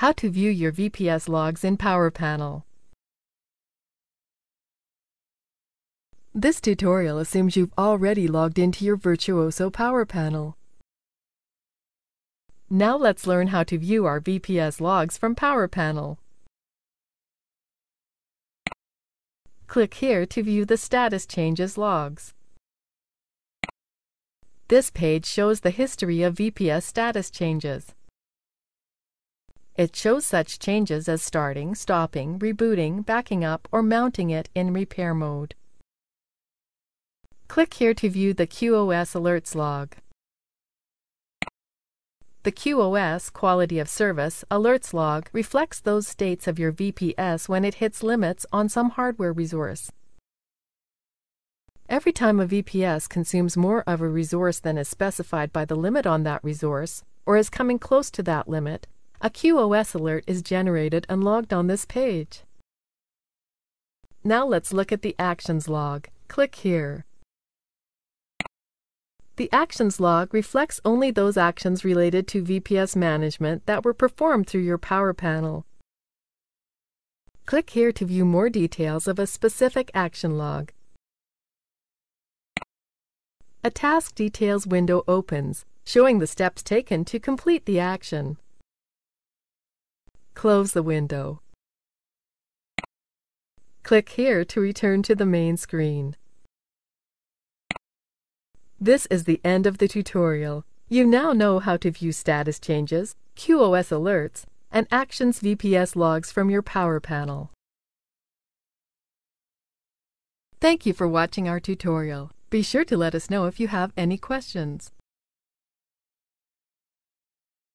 How to view your VPS logs in PowerPanel. This tutorial assumes you've already logged into your Virtuozzo PowerPanel. Now let's learn how to view our VPS logs from PowerPanel. Click here to view the status changes logs. This page shows the history of VPS status changes. It shows such changes as starting, stopping, rebooting, backing up, or mounting it in repair mode. Click here to view the QoS Alerts log. The QoS Quality of Service Alerts log reflects those states of your VPS when it hits limits on some hardware resource. Every time a VPS consumes more of a resource than is specified by the limit on that resource, or is coming close to that limit, a QoS alert is generated and logged on this page. Now let's look at the Actions log. Click here. The Actions log reflects only those actions related to VPS management that were performed through your Power Panel. Click here to view more details of a specific action log. A Task Details window opens, showing the steps taken to complete the action. Close the window. Click here to return to the main screen. This is the end of the tutorial. You now know how to view status changes, QoS alerts, and Actions VPS logs from your Power Panel. Thank you for watching our tutorial. Be sure to let us know if you have any questions.